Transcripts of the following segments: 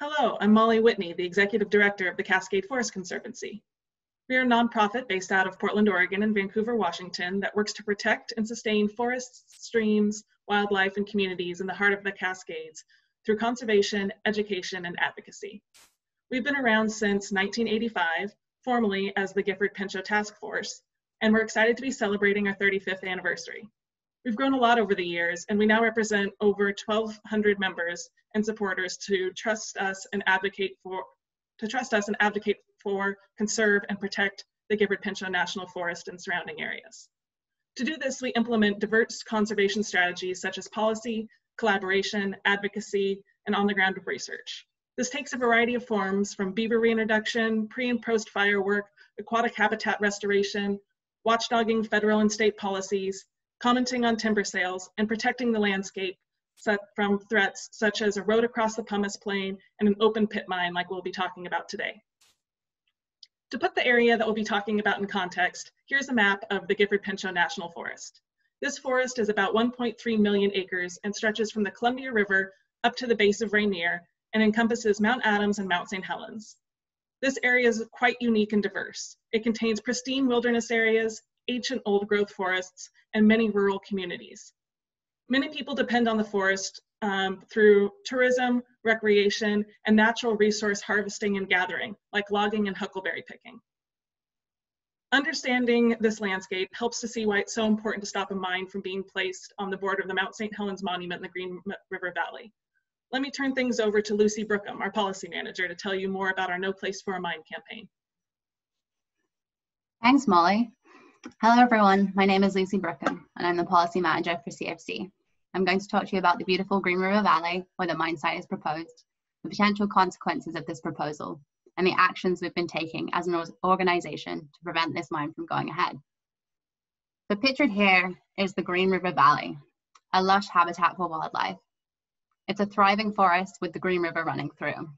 Hello, I'm Molly Whitney, the Executive Director of the Cascade Forest Conservancy. We are a nonprofit based out of Portland, Oregon and Vancouver, Washington that works to protect and sustain forests, streams, wildlife, and communities in the heart of the Cascades through conservation, education, and advocacy. We've been around since 1985, formally as the Gifford Pinchot Task Force, and we're excited to be celebrating our 35th anniversary. We've grown a lot over the years, and we now represent over 1,200 members and supporters to trust us and advocate for, to trust us and advocate for, conserve, and protect the Gifford Pinchot National Forest and surrounding areas. To do this, we implement diverse conservation strategies such as policy, collaboration, advocacy, and on-the-ground research. This takes a variety of forms from beaver reintroduction, pre and post fire work, aquatic habitat restoration, watchdogging federal and state policies, commenting on timber sales, and protecting the landscape from threats such as a road across the pumice plain and an open pit mine like we'll be talking about today. To put the area that we'll be talking about in context, here's a map of the Gifford Pinchot National Forest. This forest is about 1.3 million acres and stretches from the Columbia River up to the base of Rainier and encompasses Mount Adams and Mount St. Helens. This area is quite unique and diverse. It contains pristine wilderness areas, ancient old growth forests, and many rural communities. Many people depend on the forest um, through tourism, recreation, and natural resource harvesting and gathering, like logging and huckleberry picking. Understanding this landscape helps to see why it's so important to stop a mine from being placed on the border of the Mount St. Helens Monument in the Green River Valley. Let me turn things over to Lucy Brookham, our policy manager, to tell you more about our No Place for a Mine campaign. Thanks, Molly. Hello, everyone. My name is Lucy Brookham, and I'm the policy manager for CFC. I'm going to talk to you about the beautiful Green River Valley, where the mine site is proposed, the potential consequences of this proposal, and the actions we've been taking as an organization to prevent this mine from going ahead. The pictured here is the Green River Valley, a lush habitat for wildlife. It's a thriving forest with the Green River running through,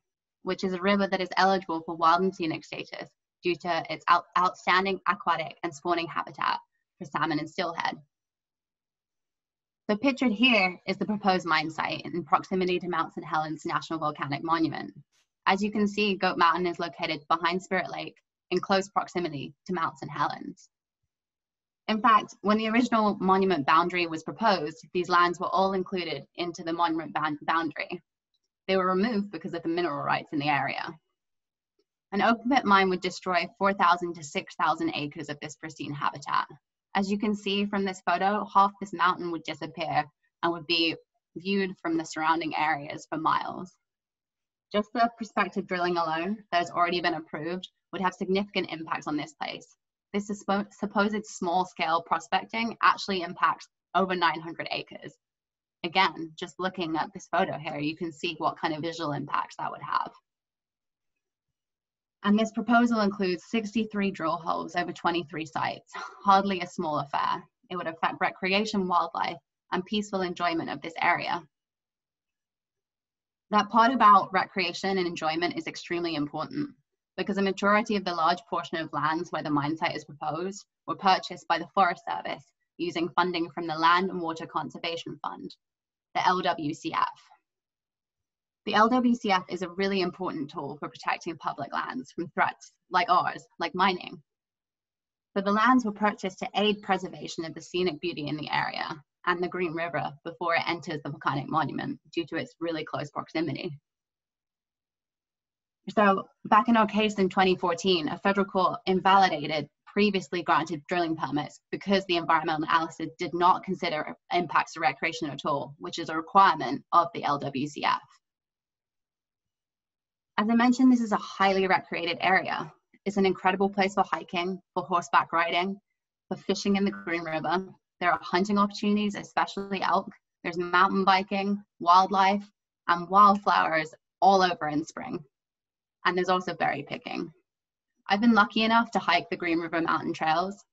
which is a river that is eligible for wild and scenic status due to its out outstanding aquatic and spawning habitat for salmon and steelhead. The pictured here is the proposed mine site in proximity to Mount St. Helens National Volcanic Monument, as you can see, Goat Mountain is located behind Spirit Lake in close proximity to Mount St. Helens. In fact, when the original monument boundary was proposed, these lands were all included into the monument boundary. They were removed because of the mineral rights in the area. An open pit mine would destroy 4,000 to 6,000 acres of this pristine habitat. As you can see from this photo, half this mountain would disappear and would be viewed from the surrounding areas for miles. Just the prospective drilling alone that has already been approved would have significant impacts on this place. This supposed small scale prospecting actually impacts over 900 acres. Again, just looking at this photo here, you can see what kind of visual impacts that would have. And this proposal includes 63 drill holes over 23 sites, hardly a small affair. It would affect recreation, wildlife, and peaceful enjoyment of this area that part about recreation and enjoyment is extremely important because a majority of the large portion of lands where the mine site is proposed were purchased by the Forest Service using funding from the Land and Water Conservation Fund, the LWCF. The LWCF is a really important tool for protecting public lands from threats like ours, like mining. So the lands were purchased to aid preservation of the scenic beauty in the area and the Green River before it enters the volcanic monument due to its really close proximity. So back in our case in 2014, a federal court invalidated previously granted drilling permits because the environmental analysis did not consider impacts to recreation at all, which is a requirement of the LWCF. As I mentioned, this is a highly recreated area. It's an incredible place for hiking, for horseback riding, for fishing in the Green River, there are hunting opportunities, especially elk. There's mountain biking, wildlife, and wildflowers all over in spring. And there's also berry picking. I've been lucky enough to hike the Green River Mountain Trails.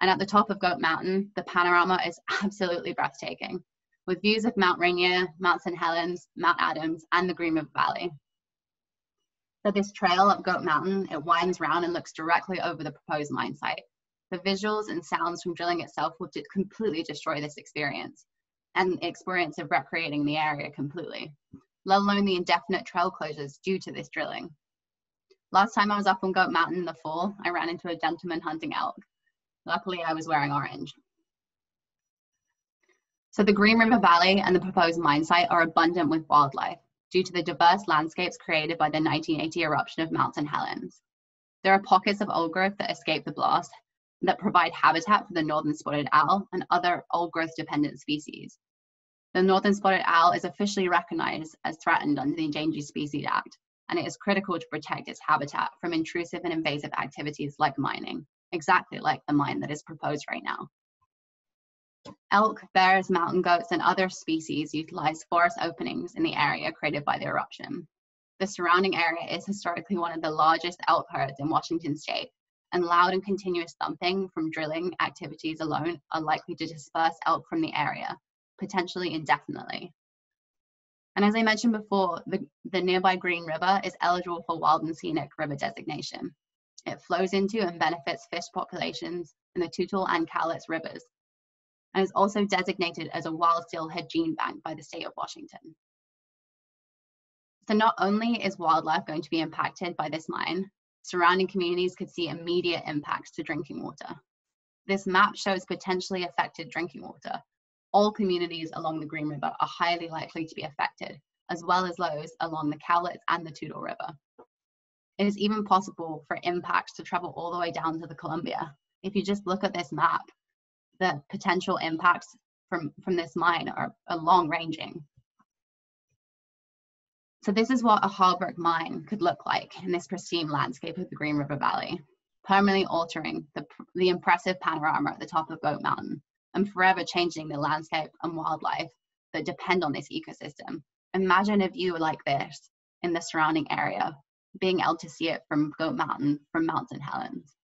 And at the top of Goat Mountain, the panorama is absolutely breathtaking, with views of Mount Rainier, Mount St. Helens, Mount Adams, and the Green River Valley. So this trail up Goat Mountain, it winds round and looks directly over the proposed mine site. The visuals and sounds from drilling itself will completely destroy this experience and the experience of recreating the area completely. let alone the indefinite trail closures due to this drilling. Last time I was up on Goat Mountain in the fall, I ran into a gentleman hunting elk. Luckily, I was wearing orange. So the Green River Valley and the proposed mine site are abundant with wildlife due to the diverse landscapes created by the 1980 eruption of Mount St. Helens. There are pockets of old growth that escape the blast that provide habitat for the northern spotted owl and other old growth dependent species. The northern spotted owl is officially recognized as threatened under the Endangered Species Act, and it is critical to protect its habitat from intrusive and invasive activities like mining, exactly like the mine that is proposed right now. Elk, bears, mountain goats, and other species utilize forest openings in the area created by the eruption. The surrounding area is historically one of the largest elk herds in Washington state, and loud and continuous thumping from drilling activities alone are likely to disperse elk from the area, potentially indefinitely. And as I mentioned before, the, the nearby Green River is eligible for wild and scenic river designation. It flows into and benefits fish populations in the Toutle and Cowlitz rivers, and is also designated as a wild steelhead gene bank by the state of Washington. So not only is wildlife going to be impacted by this mine, surrounding communities could see immediate impacts to drinking water. This map shows potentially affected drinking water. All communities along the Green River are highly likely to be affected, as well as those along the Cowlitz and the Toutle River. It is even possible for impacts to travel all the way down to the Columbia. If you just look at this map, the potential impacts from, from this mine are, are long ranging. So this is what a hard rock mine could look like in this pristine landscape of the Green River Valley, permanently altering the, the impressive panorama at the top of Goat Mountain and forever changing the landscape and wildlife that depend on this ecosystem. Imagine a view like this in the surrounding area, being able to see it from Goat Mountain, from Mount St. Helens.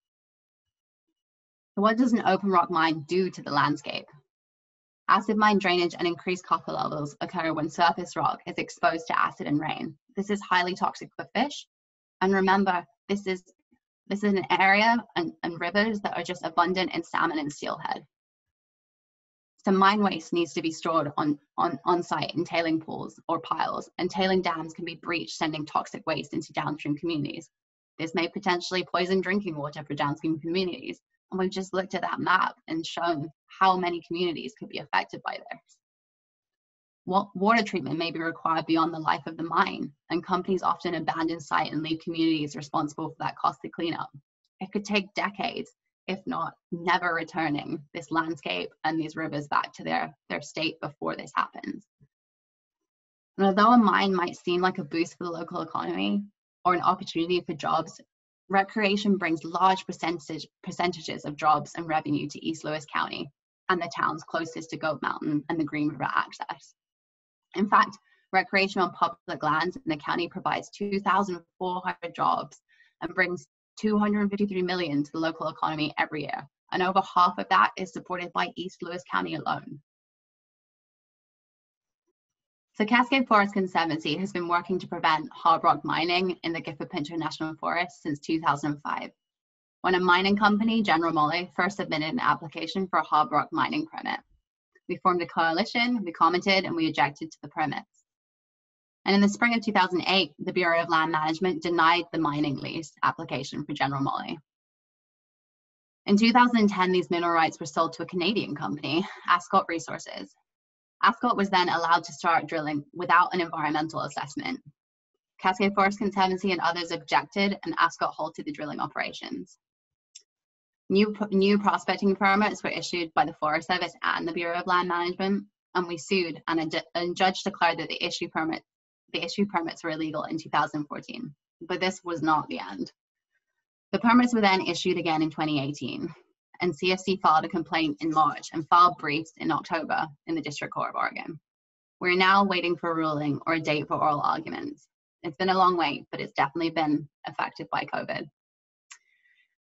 What does an open rock mine do to the landscape? Acid mine drainage and increased copper levels occur when surface rock is exposed to acid and rain. This is highly toxic for fish. And remember, this is this is an area and, and rivers that are just abundant in salmon and steelhead. So mine waste needs to be stored on, on, on site in tailing pools or piles, and tailing dams can be breached, sending toxic waste into downstream communities. This may potentially poison drinking water for downstream communities, and we've just looked at that map and shown how many communities could be affected by this. What water treatment may be required beyond the life of the mine, and companies often abandon site and leave communities responsible for that costly cleanup. It could take decades, if not never returning this landscape and these rivers back to their, their state before this happens. And although a mine might seem like a boost for the local economy or an opportunity for jobs recreation brings large percentage, percentages of jobs and revenue to East Lewis County and the towns closest to Goat Mountain and the Green River access. In fact, recreation on public lands in the county provides 2,400 jobs and brings 253 million to the local economy every year. And over half of that is supported by East Lewis County alone. So Cascade Forest Conservancy has been working to prevent hard rock mining in the Gifford Pinchot National Forest since 2005, when a mining company, General Moly, first submitted an application for a hard rock mining permit. We formed a coalition, we commented, and we objected to the permits. And in the spring of 2008, the Bureau of Land Management denied the mining lease application for General Moly. In 2010, these mineral rights were sold to a Canadian company, Ascot Resources, Ascot was then allowed to start drilling without an environmental assessment. Cascade Forest Conservancy and others objected, and Ascot halted the drilling operations. New, new prospecting permits were issued by the Forest Service and the Bureau of Land Management, and we sued, and a, a judge declared that the issue permit, the issue permits were illegal in 2014. But this was not the end. The permits were then issued again in 2018 and CFC filed a complaint in March and filed briefs in October in the District Court of Oregon. We're now waiting for a ruling or a date for oral arguments. It's been a long wait, but it's definitely been affected by COVID.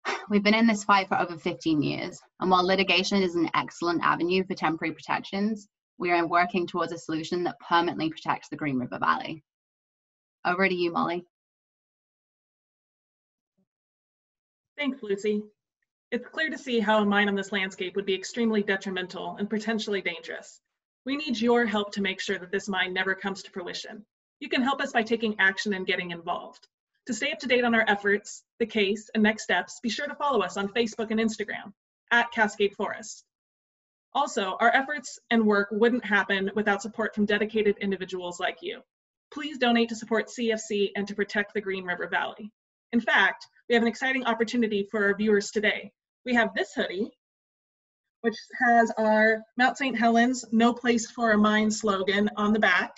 We've been in this fight for over 15 years, and while litigation is an excellent avenue for temporary protections, we are working towards a solution that permanently protects the Green River Valley. Over to you, Molly. Thanks, Lucy. It's clear to see how a mine on this landscape would be extremely detrimental and potentially dangerous. We need your help to make sure that this mine never comes to fruition. You can help us by taking action and getting involved. To stay up to date on our efforts, the case, and next steps, be sure to follow us on Facebook and Instagram at Cascade Forest. Also, our efforts and work wouldn't happen without support from dedicated individuals like you. Please donate to support CFC and to protect the Green River Valley. In fact, we have an exciting opportunity for our viewers today. We have this hoodie, which has our Mount St. Helens No Place for a Mine slogan on the back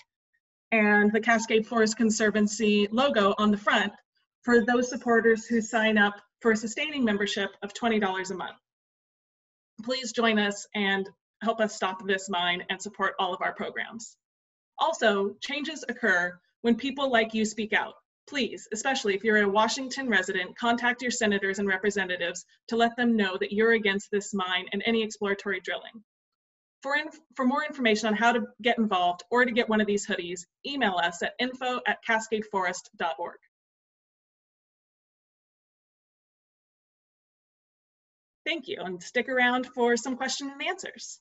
and the Cascade Forest Conservancy logo on the front for those supporters who sign up for a sustaining membership of $20 a month. Please join us and help us stop this mine and support all of our programs. Also, changes occur when people like you speak out. Please, especially if you're a Washington resident, contact your senators and representatives to let them know that you're against this mine and any exploratory drilling. For, for more information on how to get involved or to get one of these hoodies, email us at info at cascadeforest.org. Thank you, and stick around for some question and answers.